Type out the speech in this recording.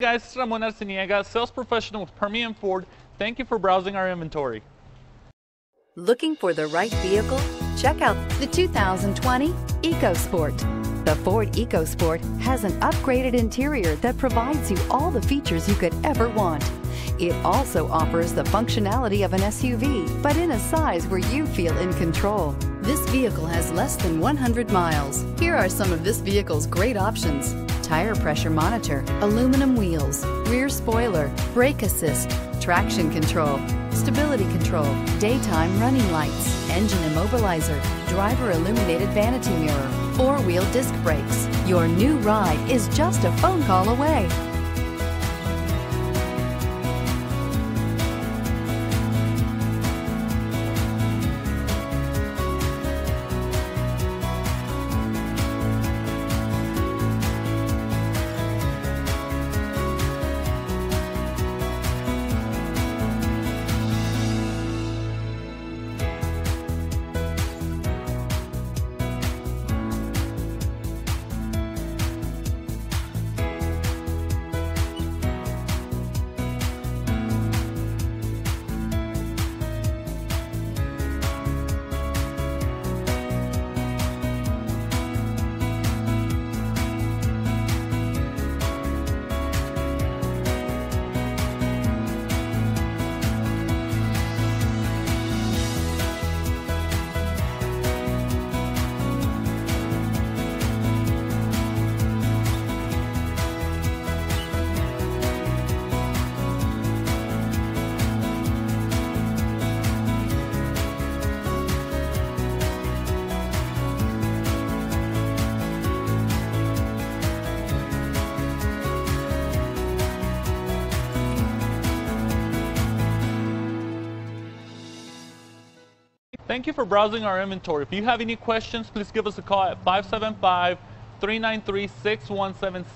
guys, this is Ramon Arciniega, sales professional with Permian Ford. Thank you for browsing our inventory. Looking for the right vehicle? Check out the 2020 EcoSport. The Ford EcoSport has an upgraded interior that provides you all the features you could ever want. It also offers the functionality of an SUV, but in a size where you feel in control. This vehicle has less than 100 miles. Here are some of this vehicle's great options. Tire pressure monitor, aluminum wheels, rear spoiler, brake assist, traction control, stability control, daytime running lights, engine immobilizer, driver illuminated vanity mirror, four-wheel disc brakes. Your new ride is just a phone call away. Thank you for browsing our inventory. If you have any questions, please give us a call at 575 393 6176.